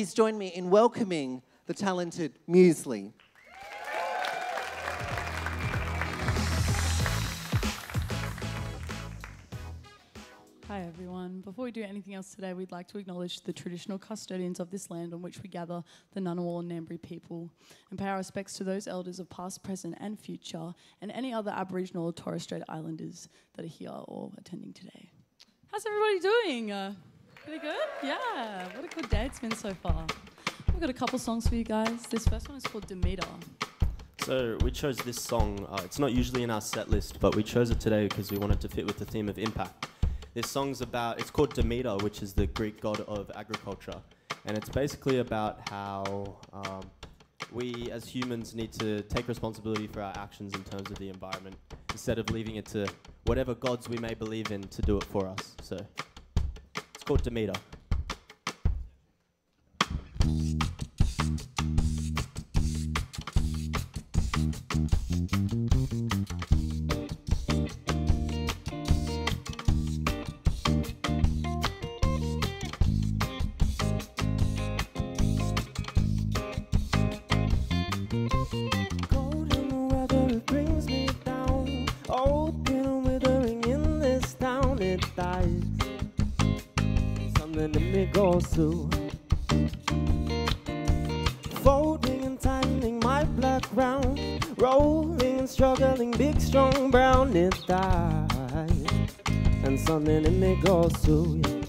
please join me in welcoming the talented Muesli. Hi everyone. Before we do anything else today, we'd like to acknowledge the traditional custodians of this land on which we gather, the Ngunnawal and Ngambri people, and pay our respects to those elders of past, present, and future, and any other Aboriginal or Torres Strait Islanders that are here or attending today. How's everybody doing? Uh, pretty good? Yeah. What a good day it's been so far. We've got a couple songs for you guys. This first one is called Demeter. So we chose this song. Uh, it's not usually in our set list, but we chose it today because we wanted to fit with the theme of impact. This song's about, it's called Demeter, which is the Greek god of agriculture. And it's basically about how um, we as humans need to take responsibility for our actions in terms of the environment instead of leaving it to whatever gods we may believe in to do it for us. So it's called to. Folding and tightening my black round. Rolling and struggling, big strong brown, it dies. And something in me goes to. Fancy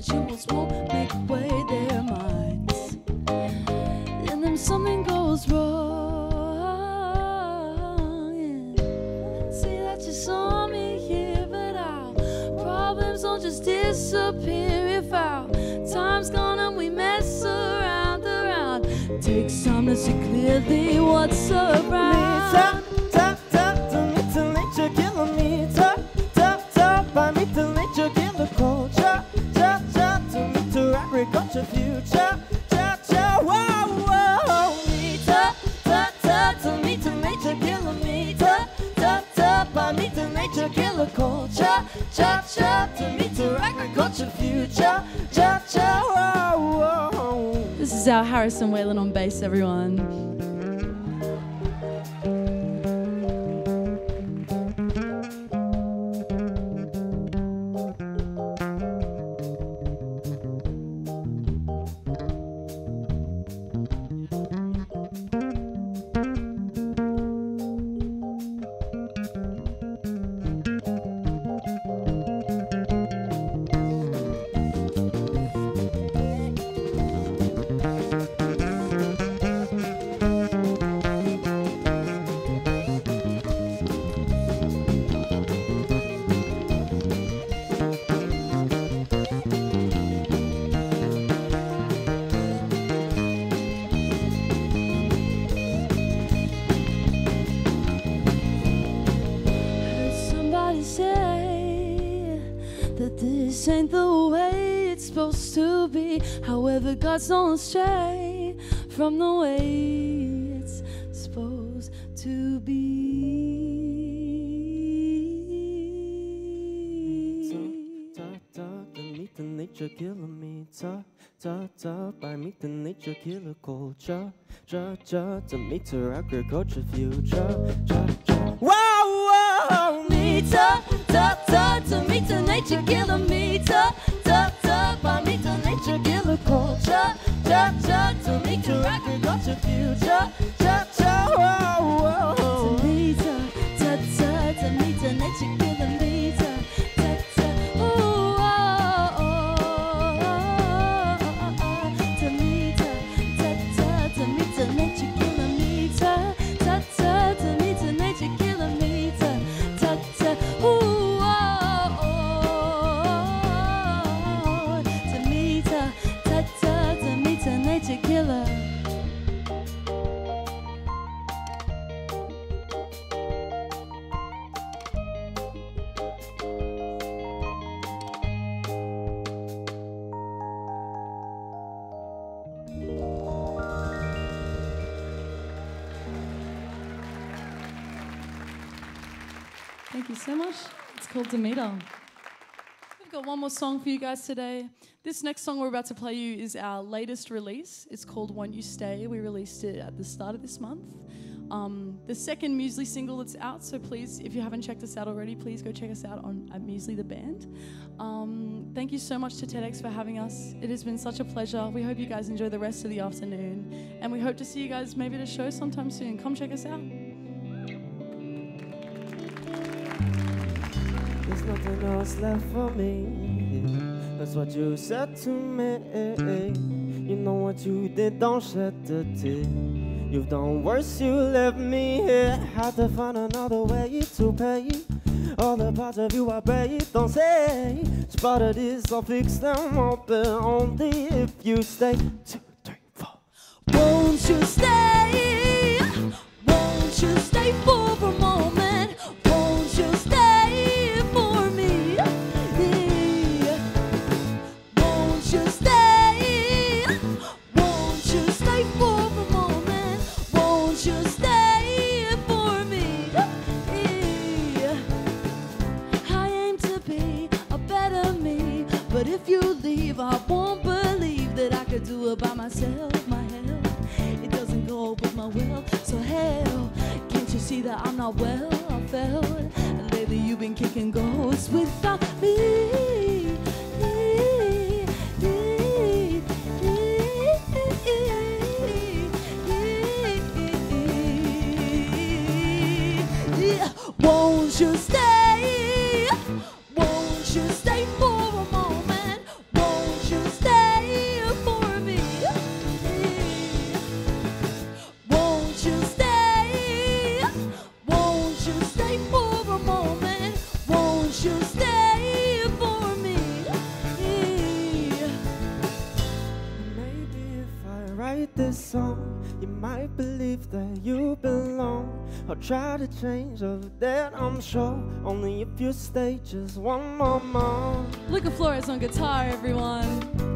individuals won't make way their minds. And then something goes wrong. And see that you saw me here, but our problems don't just disappear if our time's gone and we mess around, around. Takes time to see clearly what's around. Chop, chop, to meet the agriculture future. Chop, chop, wow, wow. This is our Harrison Whalen on bass, everyone. Ain't the way it's supposed to be. However, God's don't stray from the way it's supposed to be. Ta ta ta meet the nature kilometer. Ta ta by meet the nature killer culture. Ja ja to meet her agriculture future. Ja ja. Wow wow meter, ta ta to meet the nature kilometer, 走 Thank you so much. It's called Demeter. We've got one more song for you guys today. This next song we're about to play you is our latest release. It's called Won't You Stay. We released it at the start of this month. Um, the second Muesli single that's out, so please, if you haven't checked us out already, please go check us out on at Muesli the Band. Um, thank you so much to TEDx for having us. It has been such a pleasure. We hope you guys enjoy the rest of the afternoon, and we hope to see you guys maybe at a show sometime soon. Come check us out. There's nothing else left for me. That's what you said to me. You know what you did, don't shed the tear. You've done worse, you left me here. Had to find another way to pay. All the parts of you I break, don't say. Spot of this, I'll fix them up, but only if you stay. Two, three, four. Won't you stay? Won't you stay for a moment? With my will. So hell, can't you see that I'm not well? I felt, lately you've been kicking ghosts without me. I'll try to change of that, I'm sure. Only if you stay just one more month. Luca Flores on guitar, everyone.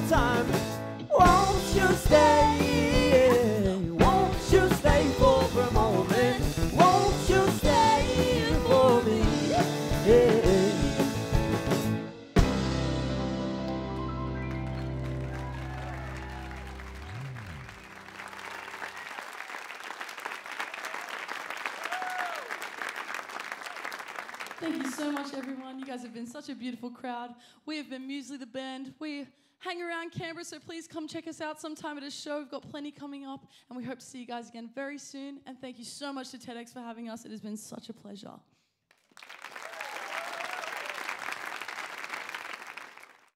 More time. Won't you stay? Guys have been such a beautiful crowd. We have been Muesli the Band. We hang around Canberra, so please come check us out sometime at a show. We've got plenty coming up, and we hope to see you guys again very soon. And thank you so much to TEDx for having us. It has been such a pleasure.